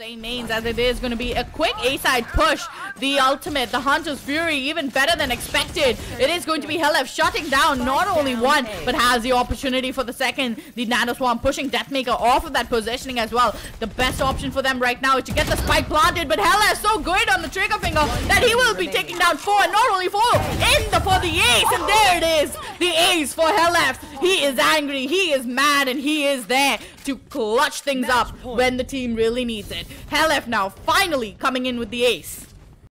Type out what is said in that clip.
A mains as it is going to be a quick A-side push. The ultimate, the Hunter's Fury, even better than expected. It is going to be Hellff shutting down not only one, but has the opportunity for the second. The Nano Swarm pushing Deathmaker off of that positioning as well. The best option for them right now is to get the spike planted, but Hellff so good on the trigger finger that he will be taking down four, and not only four, in for the ace, and there it is. The ace for Hellff. He is angry, he is mad, and he is there to clutch things up when the team really needs it. Hellff now finally coming in with the ace.